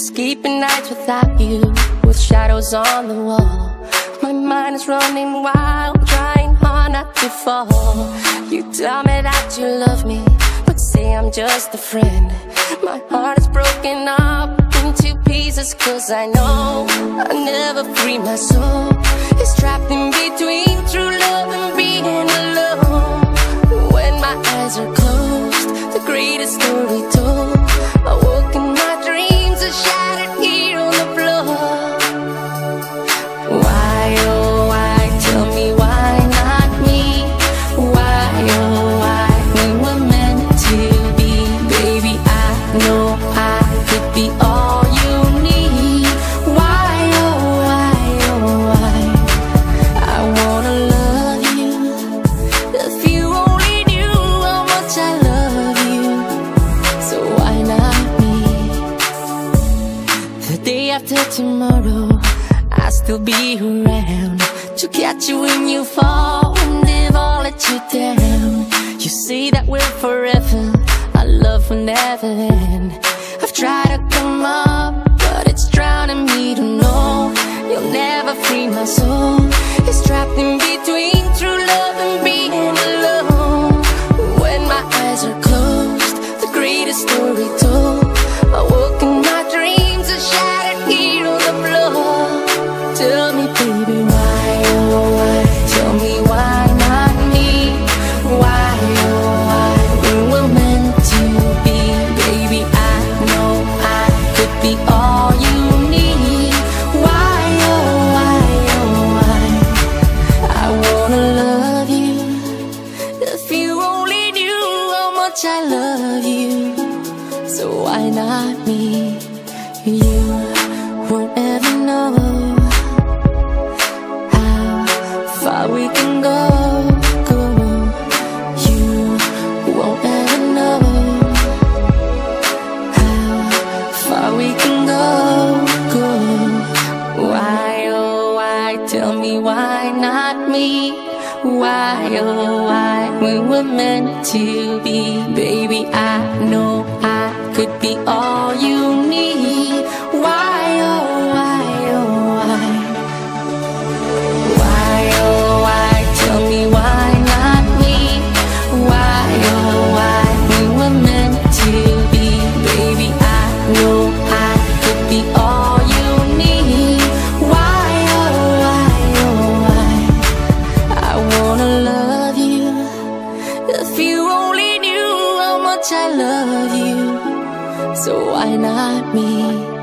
Sleeping nights without you, with shadows on the wall. My mind is running wild, trying hard not to fall. You tell me that you love me, but say I'm just a friend. My heart is broken up into pieces, cause I know I'll never free my soul. It's trapped in between true after tomorrow, I'll still be around to catch you when you fall and if I let you down. You say that we're forever, our love will never end. I've tried to come up, but it's drowning me to know you'll never free my soul. Much I love you, so why not me? You won't ever know how far we can go. go. You won't ever know how far we can go. go. Why, oh, why? Tell me why not me? Why, oh, why? We were meant to be, baby. I know I could be all you need. Why, oh, why, oh, why? Why, oh, why? Tell me why not me? Why, oh, I love you, so why not me?